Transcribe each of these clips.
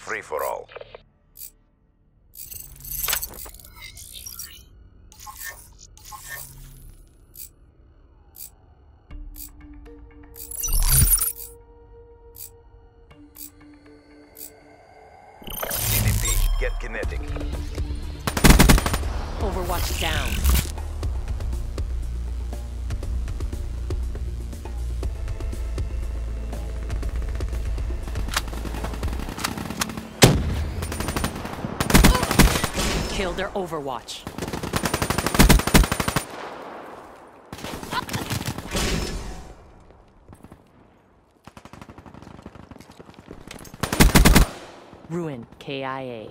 free for all. Get kinetic. Overwatch down. Kill their Overwatch. Ruin KIA.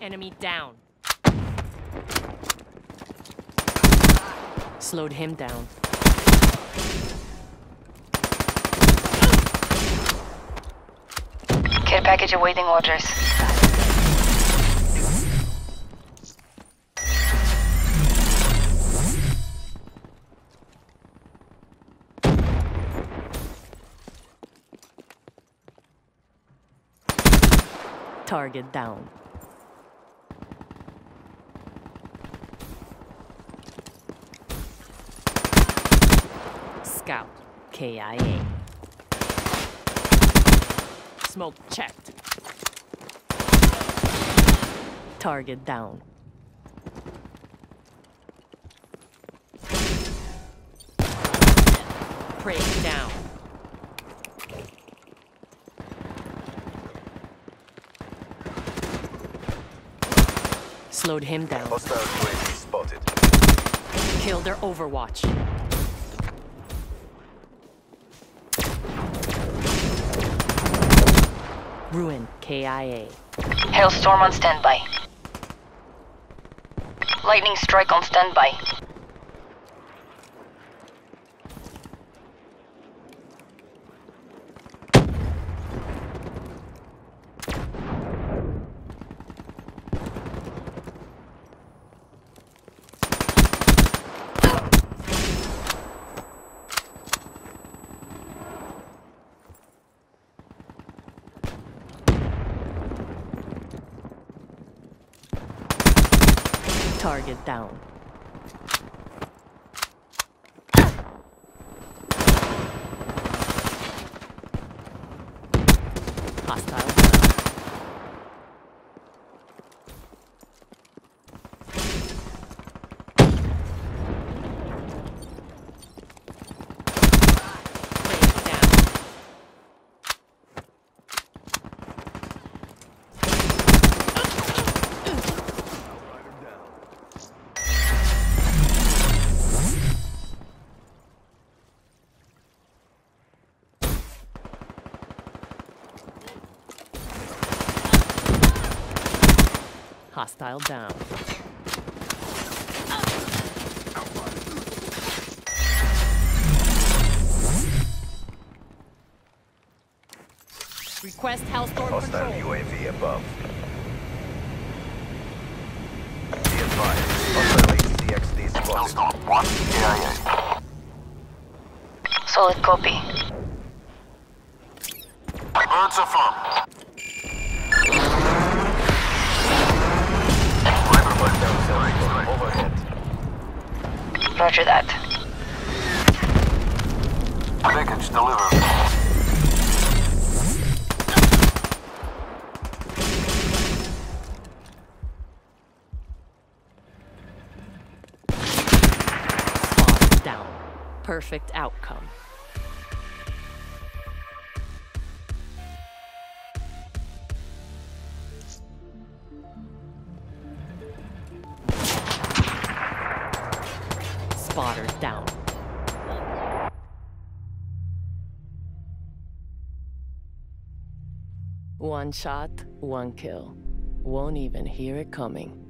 Enemy down. Slowed him down. Care package awaiting orders. Target down. Scout. KIA. Smoke checked. Target down. Prey down. Slowed him down. Hostile spotted. Kill their Overwatch. Ruin KIA. Hellstorm on standby. Lightning strike on standby. Target down. Hostile down. Prey down. Hostile down. Request Hellstorm Hostile control. UAV above. Be advised. Hostile HCXD spotted. Solid copy. Birds are Roger that. Package delivered. Down. Perfect outcome. Spotters down. One shot, one kill. Won't even hear it coming.